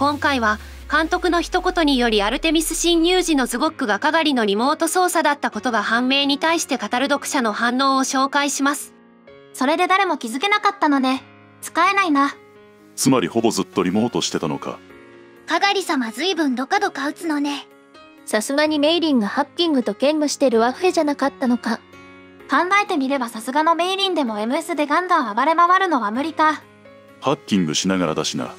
今回は監督の一言によりアルテミス侵入時のズゴックがかがりのリモート操作だったことが判明に対して語る読者の反応を紹介します。それで誰も気づけなかったので使えないな。つまりほぼずっとリモートしてたのか。かがり様ずいぶんドカドカ打つのね。さすがにメイリンがハッキングと兼務してるワッフェじゃなかったのか。考えてみればさすがのメイリンでも MS でガンガン暴れ回るのは無理か。ハッキングしながらだしな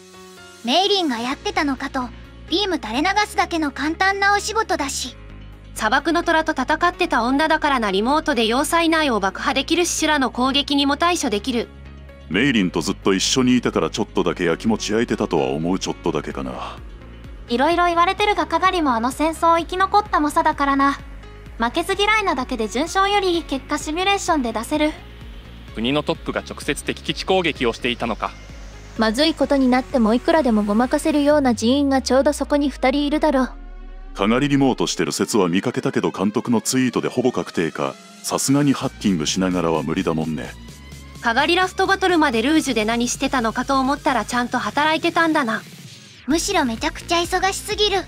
メイリンがやってたのかとビーム垂れ流すだけの簡単なお仕事だし。砂漠の虎と戦ってた女だからなリモートで要塞内を爆破できるし修羅の攻撃にも対処できる。メイリンとずっと一緒にいたからちょっとだけやきもち焼いてたとは思うちょっとだけかな。いろいろ言われてるがかがりもあの戦争を生き残った猛者だからな。負けず嫌いなだけで順調より結果シミュレーションで出せる。国のトップが直接敵基地攻撃をしていたのかまずいことになってもいくらでもごまかせるような人員がちょうどそこに2人いるだろう。かがりリモートしてる説は見かけたけど監督のツイートでほぼ確定か。さすがにハッキングしながらは無理だもんね。かがりラストバトルまでルージュで何してたのかと思ったらちゃんと働いてたんだな。むしろめちゃくちゃ忙しすぎる。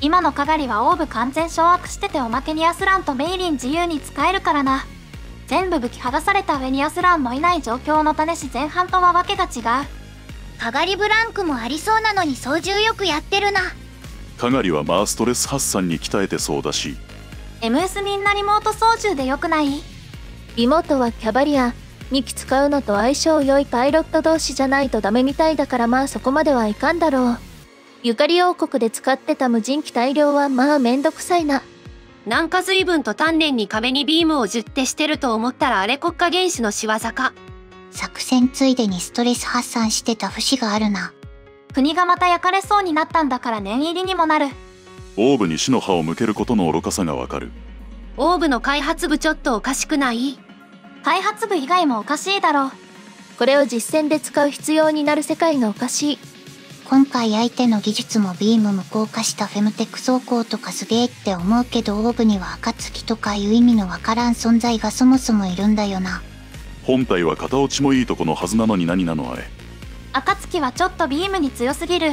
今のかがりはオーブ完全掌握してておまけにアスランとメイリン自由に使えるからな。全部武器剥がされた上にアスランもいない状況の種し前半とはわけが違うかがりブランクもありそうなのに操縦よくやってるな。かがりはまあストレス発散に鍛えてそうだし。MS みんなリモート操縦でよくない？リモートはキャバリア2機使うのと相性良いパイロット同士じゃないとダメみたいだからまあそこまではいかんだろう。ゆかり王国で使ってた無人機大量はまあめんどくさいな。なんか随分と丹念に壁にビームを10手してると思ったらあれ国家元首の仕業か作戦ついでにストレス発散してた節があるな。国がまた焼かれそうになったんだから念入りにもなる。オーブに死の刃を向けることの愚かさがわかる。オーブの開発部ちょっとおかしくない？開発部以外もおかしいだろう。これを実戦で使う必要になる世界がおかしい。今回相手の技術もビーム無効化したフェムテック走行とかすげえって思うけどオーブには暁とかいう意味のわからん存在がそもそもいるんだよな本体は片落ちもいいとこのはずなのに何なのあれ。暁はちょっとビームに強すぎる。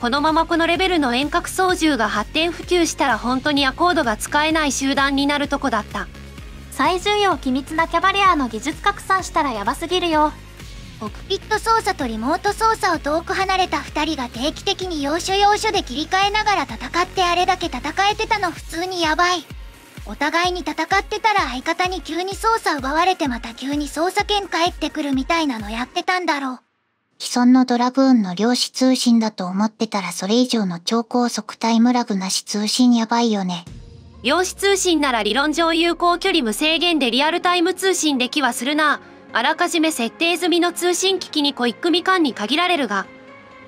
このままこのレベルの遠隔操縦が発展普及したら本当にアコードが使えない集団になるとこだった。最重要機密なキャバリアの技術拡散したらヤバすぎるよ。コクピット操作とリモート操作を遠く離れた2人が定期的に要所要所で切り替えながら戦ってあれだけ戦えてたの普通にヤバい。お互いに戦ってたら相方に急に操作奪われてまた急に操作権返ってくるみたいなのやってたんだろう。既存のドラグーンの量子通信だと思ってたらそれ以上の超高速タイムラグなし通信やばいよね。量子通信なら理論上有効距離無制限でリアルタイム通信できはするな。あらかじめ設定済みの通信機器にコイックみかんに限られるが。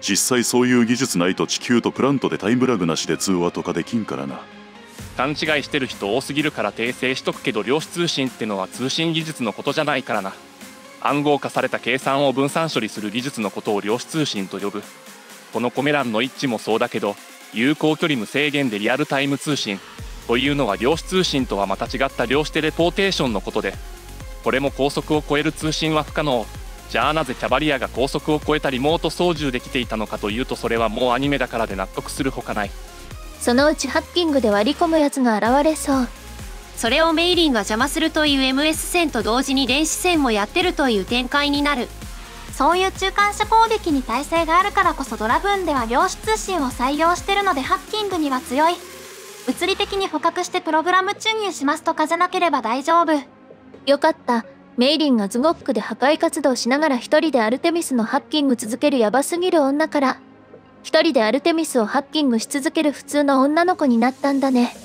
実際そういう技術ないと地球とプラントでタイムラグなしで通話とかできんからな勘違いしてる人多すぎるから訂正しとくけど量子通信ってのは通信技術のことじゃないからな。暗号化された計算を分散処理する技術のことを量子通信と呼ぶ。このコメ欄の一致もそうだけど有効距離無制限でリアルタイム通信というのは量子通信とはまた違った量子テレポーテーションのことでこれも高速を超える通信は不可能。じゃあなぜキャバリアが高速を超えたリモート操縦できていたのかというとそれはもうアニメだからで納得するほかない。そのうちハッキングで割り込むやつが現れそう。それをメイリンが邪魔するという MS 戦と同時に電子戦もやってるという展開になる。そういう中間者攻撃に耐性があるからこそドラブーンでは量子通信を採用してるのでハッキングには強い。物理的に捕獲してプログラム注入しますとかじゃなければ大丈夫。よかった。メイリンがズゴックで破壊活動しながら一人でアルテミスのハッキング続けるヤバすぎる女から一人でアルテミスをハッキングし続ける普通の女の子になったんだね。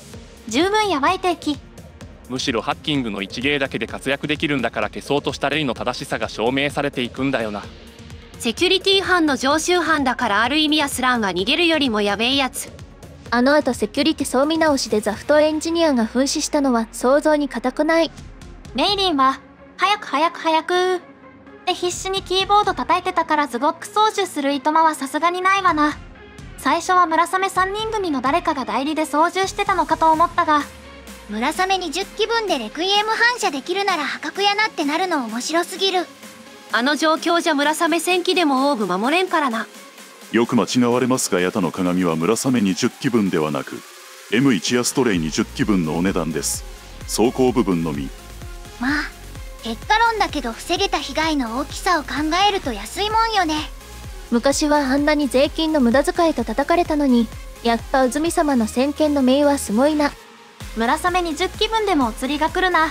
十分やばい敵。むしろハッキングの一芸だけで活躍できるんだから消そうとしたレイの正しさが証明されていくんだよな。セキュリティ班の常習犯だからある意味アスランが逃げるよりもやべえやつ。あの後セキュリティ総見直しでザフトエンジニアが紛死したのは想像に難くない。メイリンは早く早く早くって必死にキーボード叩いてたからズゴック操縦するいとまはさすがにないわな。最初は村雨3人組の誰かが代理で操縦してたのかと思ったが。村雨に10気分でレクイエム反射できるなら破格やなってなるの面白すぎる。あの状況じゃ村雨戦機でもオーブ守れんからな。よく間違われますがヤタの鏡は村雨に10気分ではなく M1 やストレイに10気分のお値段です。走行部分のみ。まあ結果論だけど防げた被害の大きさを考えると安いもんよね。昔はあんなに税金の無駄遣いと叩かれたのにやっぱ渦美様の先見の明はすごいな。村雨に10気分でもお釣りが来るな。っ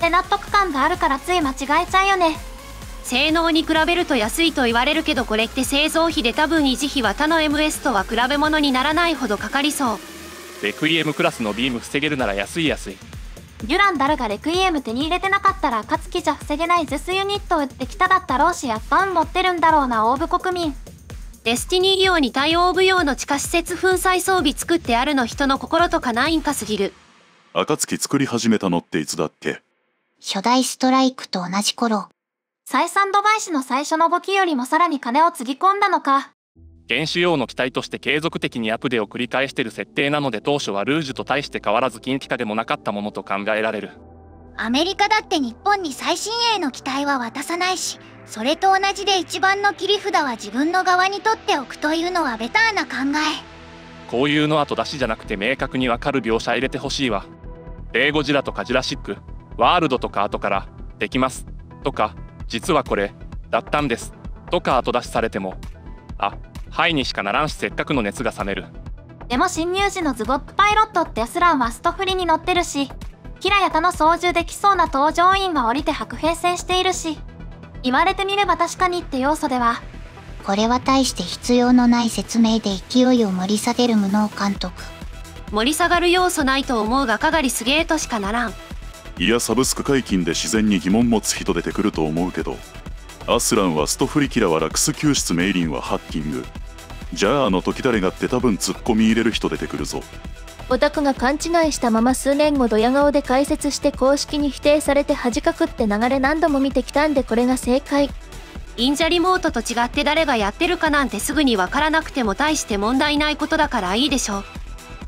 て納得感があるからつい間違えちゃうよね。性能に比べると安いと言われるけどこれって製造費で多分維持費は他の MS とは比べ物にならないほどかかりそう。レクイエムクラスのビーム防げるなら安い安いデュランダルがレクイエム手に入れてなかったらアカツキじゃ防げないゼスユニットを撃ってきただったろうしやっぱ運持ってるんだろうなオーブ国民。デスティニー用に対オーブ用の地下施設粉砕装備作ってあるの人の心とかないんかすぎる。暁作り始めたのっていつだっけ初代ストライクと同じ頃。採算度外視の最初の簿記よりもさらに金をつぎ込んだのか原種用の機体として継続的にアプデを繰り返してる設定なので当初はルージュと大して変わらず近畿化でもなかったものと考えられる。アメリカだって日本に最新鋭の機体は渡さないしそれと同じで一番の切り札は自分の側に取っておくというのはベターな考え。こういうの後出しじゃなくて明確にわかる描写入れてほしいわ。レイゴジラとかジュラシックワールドとか後からできますとか実はこれだったんですとか後出しされてもあはいにしかならんしせっかくの熱が冷める。でも侵入時のズゴックパイロットってスランはストフリに乗ってるしキラヤタの操縦できそうな搭乗員が降りて白兵戦しているし言われてみれば確かにって要素では。これは大して必要のない説明で勢いを盛り下げる無能監督。盛り下がる要素ないと思うがかがりすげえとしかならん。いやサブスク解禁で自然に疑問持つ人出てくると思うけどアスランはストフリキラはラクス救出メイリンはハッキングじゃああの時誰がって多分ツッコミ入れる人出てくるぞ。オタクが勘違いしたまま数年後ドヤ顔で解説して公式に否定されて恥かくって流れ何度も見てきたんでこれが正解。インジャリモートと違って誰がやってるかなんてすぐにわからなくても大して問題ないことだからいいでしょう。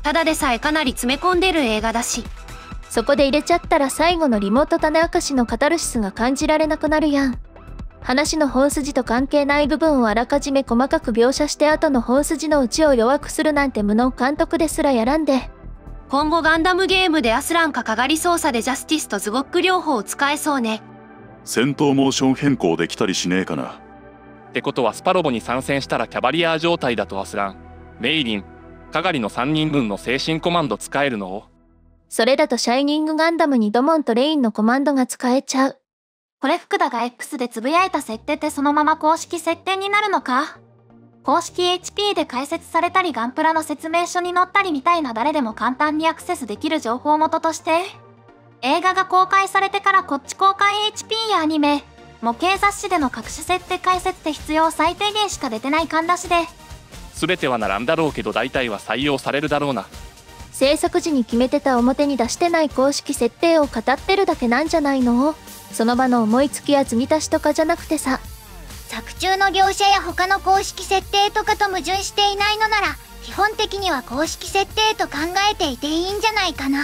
ただでさえかなり詰め込んでる映画だし。そこで入れちゃったら最後のリモート種明かしのカタルシスが感じられなくなるやん話の本筋と関係ない部分をあらかじめ細かく描写して後の本筋の内を弱くするなんて無能監督ですらやらんで。今後ガンダムゲームでアスランかかがり操作でジャスティスとズゴック両方を使えそうね。戦闘モーション変更できたりしねえかな。ってことはスパロボに参戦したらキャバリアー状態だとアスラン。メイリン。かがりの3人分の精神コマンド使えるのを。それだとシャイニングガンダムにドモンとレインのコマンドが使えちゃうこれ福田が X でつぶやいた設定ってそのまま公式設定になるのか？公式 HP で解説されたりガンプラの説明書に載ったりみたいな誰でも簡単にアクセスできる情報元として。映画が公開されてからこっち公開 HP やアニメ。模型雑誌での各種設定解説で必要最低限しか出てない勘出しで。全てはならんだろうけど大体は採用されるだろうな。制作時に決めてた表に出してない公式設定を語ってるだけなんじゃないの？その場の思いつきや継ぎ足しとかじゃなくてさ。作中の描写や他の公式設定とかと矛盾していないのなら基本的には公式設定と考えていていいんじゃないかな。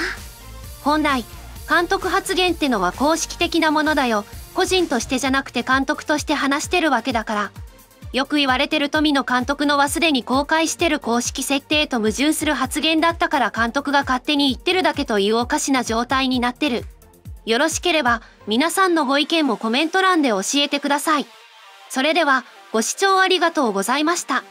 本来監督発言ってのは公式的なものだよ。個人としてじゃなくて監督として話してるわけだから。よく言われてる富野監督のはすでに公開してる公式設定と矛盾する発言だったから監督が勝手に言ってるだけというおかしな状態になってるよろしければ皆さんのご意見もコメント欄で教えてください。それではご視聴ありがとうございました。